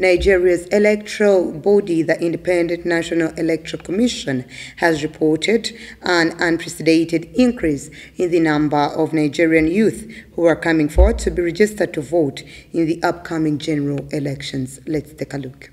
Nigeria's electoral body, the Independent National Electoral Commission, has reported an unprecedented increase in the number of Nigerian youth who are coming forward to be registered to vote in the upcoming general elections. Let's take a look.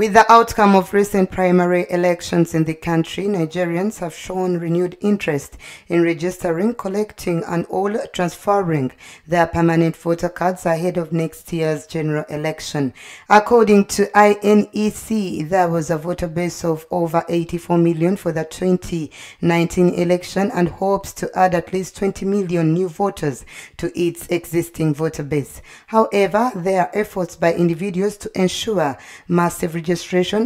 With the outcome of recent primary elections in the country, Nigerians have shown renewed interest in registering, collecting and all transferring their permanent voter cards ahead of next year's general election. According to INEC, there was a voter base of over 84 million for the 2019 election and hopes to add at least 20 million new voters to its existing voter base. However, there are efforts by individuals to ensure massive registration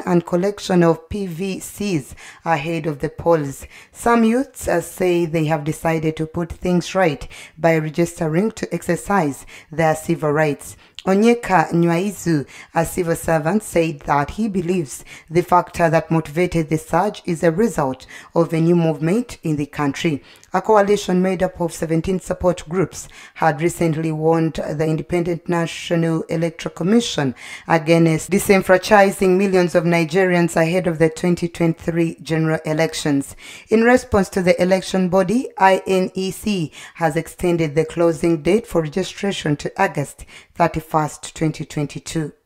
and collection of PVCs ahead of the polls. Some youths say they have decided to put things right by registering to exercise their civil rights. Onyeka Nywaizu, a civil servant, said that he believes the factor that motivated the surge is a result of a new movement in the country. A coalition made up of 17 support groups had recently warned the Independent National Electoral Commission against disenfranchising millions of Nigerians ahead of the 2023 general elections. In response to the election body, INEC has extended the closing date for registration to August 31st, 2022.